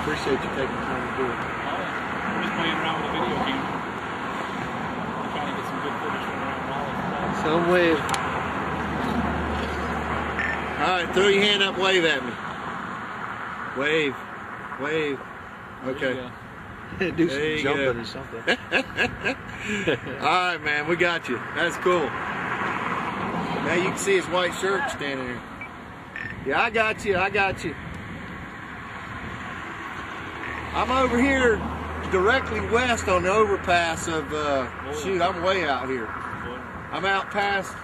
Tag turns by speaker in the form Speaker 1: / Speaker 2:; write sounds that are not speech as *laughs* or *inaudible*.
Speaker 1: appreciate you taking the time to do it.
Speaker 2: I'm just playing around with a video camera. I'm trying to get some good footage from around Raleigh.
Speaker 1: Some wave. All right, throw your hand up, wave at me. Wave, wave. Okay.
Speaker 3: Do
Speaker 1: There you *laughs*
Speaker 3: some
Speaker 1: go.
Speaker 3: jumping or something. *laughs*
Speaker 1: All right, man, we got you. That's cool. Now you can see his white shirt standing there. Yeah, I got you. I got you. I'm over here directly west on the overpass of, uh, shoot, I'm way out here. I'm out past